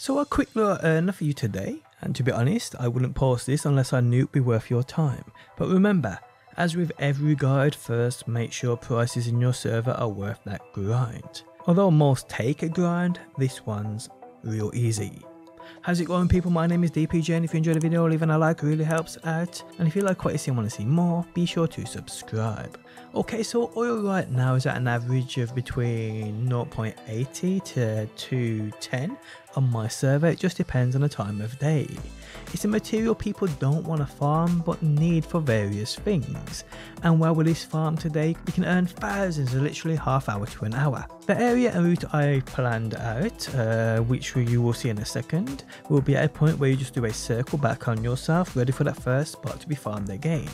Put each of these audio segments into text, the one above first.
So a quick little earner for you today, and to be honest, I wouldn't pause this unless I knew it'd be worth your time. But remember, as with every guide, first make sure prices in your server are worth that grind. Although most take a grind, this one's real easy. How's it going people, my name is DPJ and if you enjoyed the video leaving a like really helps out and if you like what you see and want to see more, be sure to subscribe. Okay, so oil right now is at an average of between 0.80 to 210 on my server, it just depends on the time of day. It's a material people don't want to farm but need for various things. And while with this farm today, you can earn thousands of literally half hour to an hour. The area and route I planned out, uh, which you will see in a second, will be at a point where you just do a circle back on yourself, ready for that first spot to be farmed again.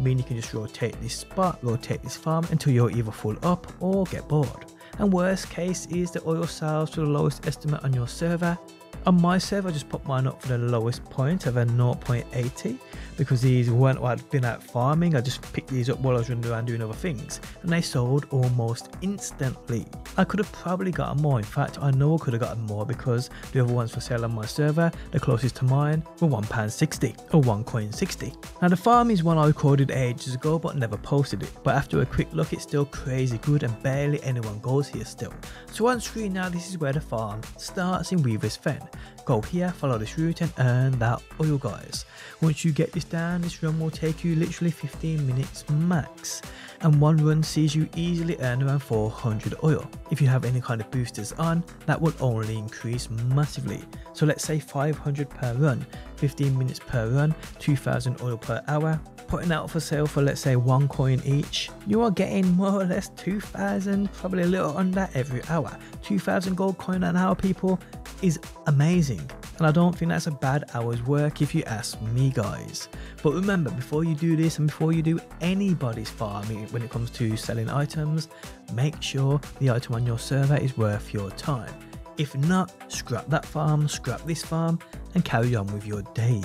Meaning you can just rotate this spot, rotate this farm until you're either full up or get bored. And worst case is the oil sells to the lowest estimate on your server. On my server, I just put mine up for the lowest point of a 0.80 because these weren't what I'd been out farming. I just picked these up while I was running around doing other things and they sold almost instantly. I could have probably gotten more. In fact, I know I could have gotten more because the other ones for sale on my server, the closest to mine, were £1.60 or 1 coin 60. Now the farm is one I recorded ages ago but never posted it. But after a quick look, it's still crazy good and barely anyone goes here still. So on screen now, this is where the farm starts in Weaver's Fen. Go here, follow this route and earn that oil guys. Once you get this down, this run will take you literally 15 minutes max. And one run sees you easily earn around 400 oil. If you have any kind of boosters on, that will only increase massively. So let's say 500 per run, 15 minutes per run, 2000 oil per hour, putting out for sale for let's say one coin each, you are getting more or less 2000, probably a little under every hour. 2000 gold coin an hour people is amazing. And I don't think that's a bad hour's work if you ask me guys. But remember, before you do this and before you do anybody's farming when it comes to selling items, make sure the item on your server is worth your time. If not, scrap that farm, scrap this farm, and carry on with your day.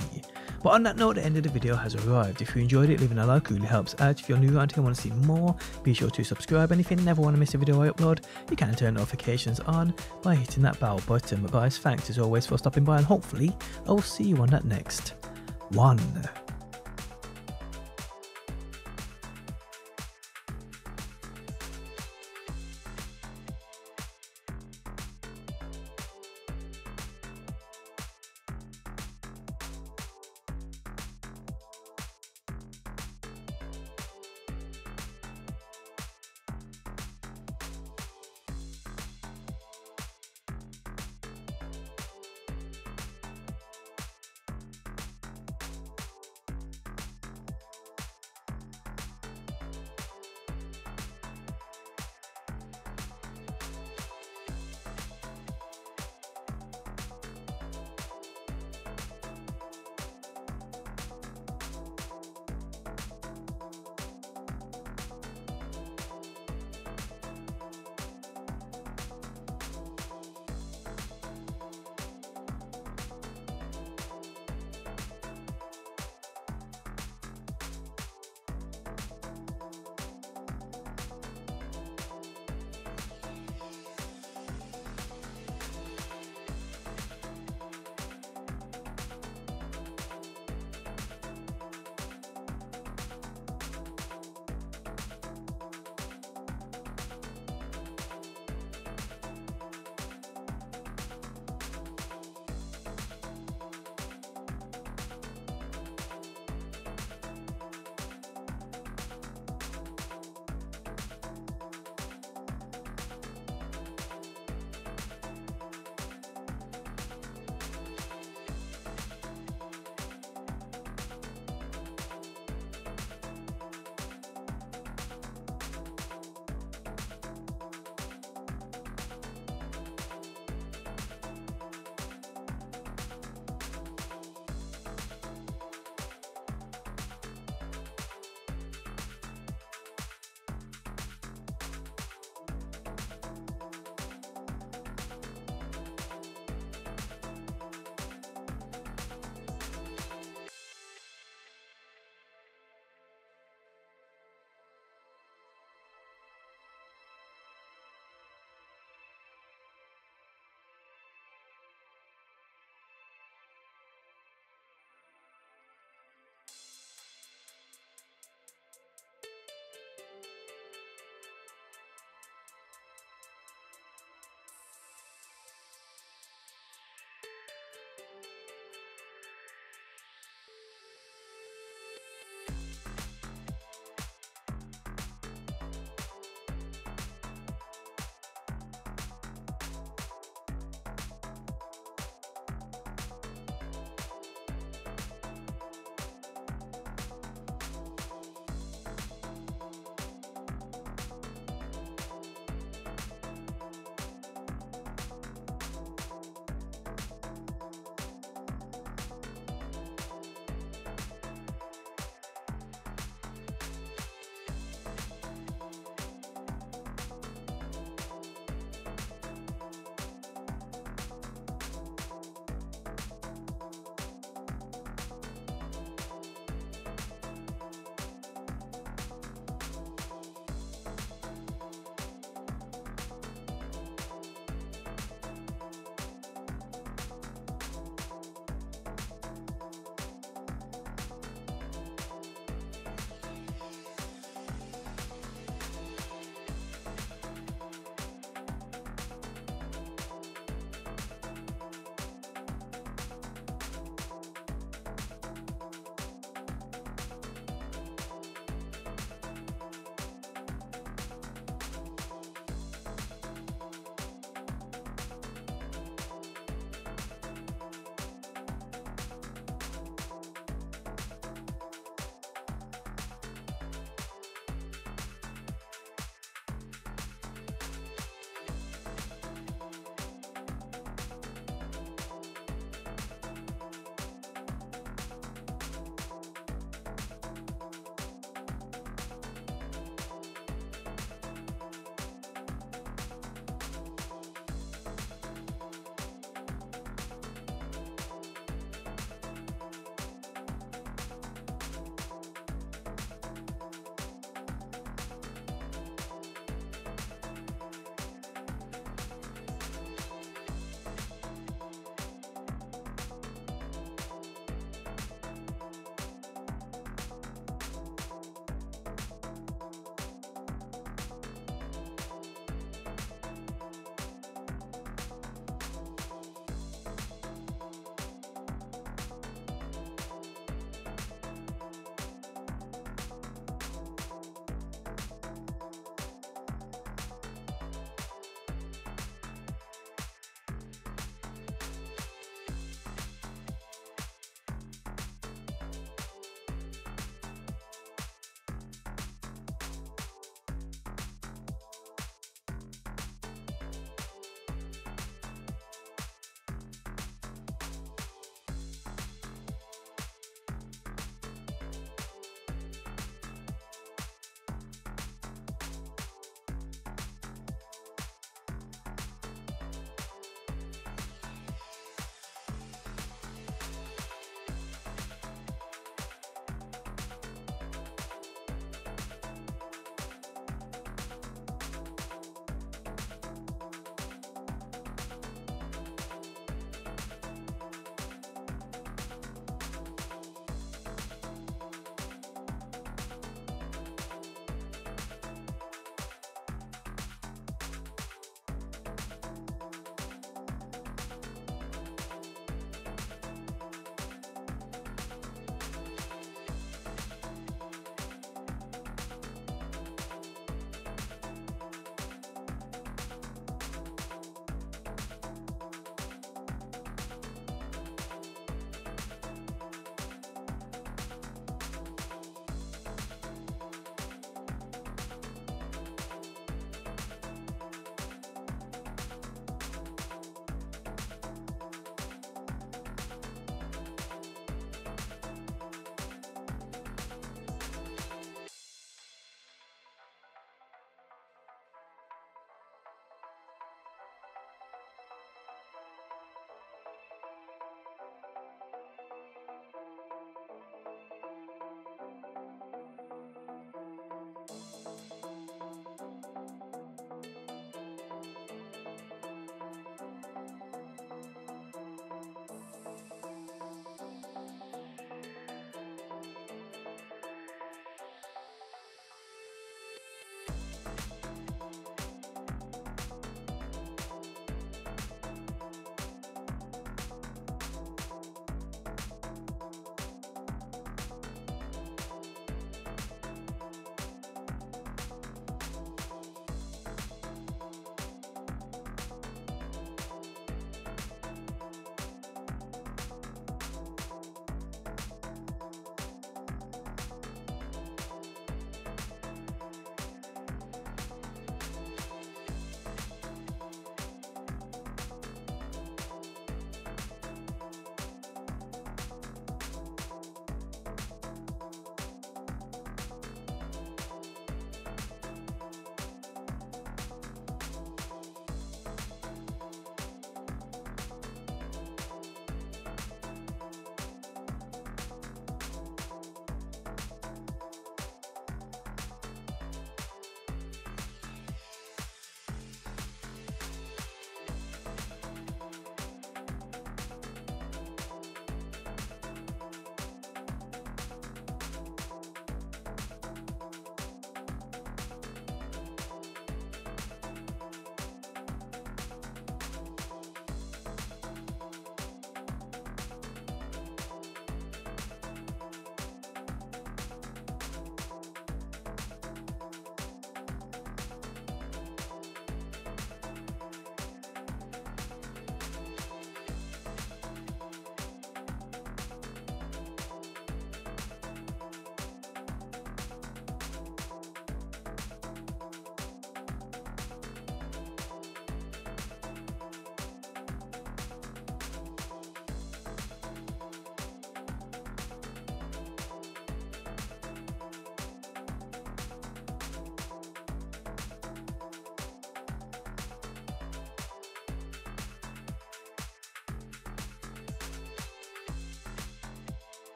But on that note, the end of the video has arrived. If you enjoyed it, leaving a like really helps out. If you're new around here and want to see more, be sure to subscribe. And if you never want to miss a video I upload, you can turn notifications on by hitting that bell button. But guys, thanks as always for stopping by and hopefully I'll see you on that next one.